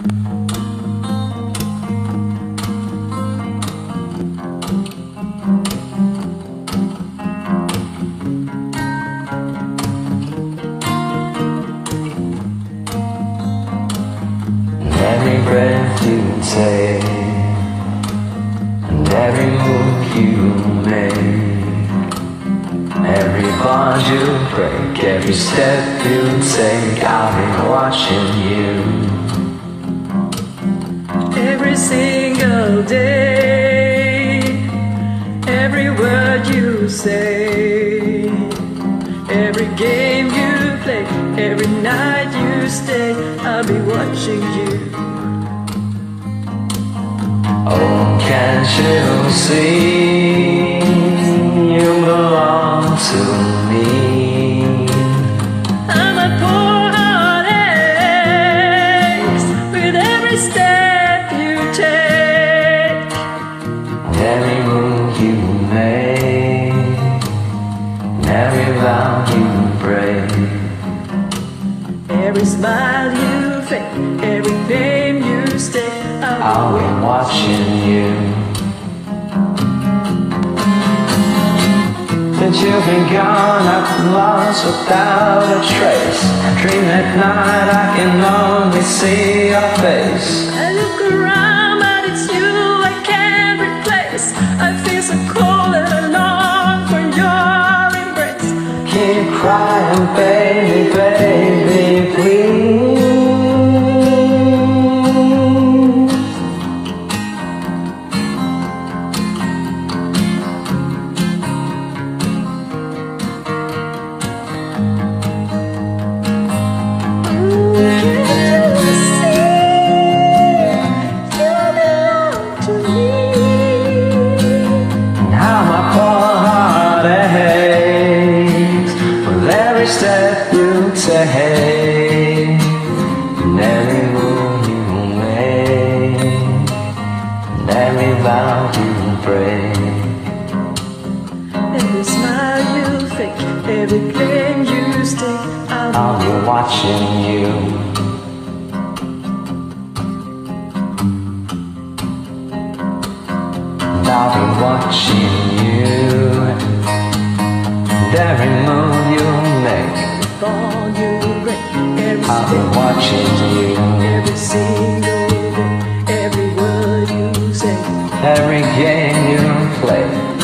every breath you take, and every move you make, every bond you break, every step you take, I'll be watching you. Single day, every word you say, every game you play, every night you stay, I'll be watching you. Oh, can't you see smile you fake, every name you stay, I'll be watching you. Since you've been gone, I've been lost without a trace. I dream at night, I can only see your face. I look around, but it's you I can't replace. I feel so cold and I long for your embrace. Keep crying, baby, baby, please. Now my poor heart aches every step you take, vow you break. Every smile you fake, every plane you stay, I'll I'll be watching you. And I'll be watching you. Every move you make, be all you break. Every I'll be watching you. play.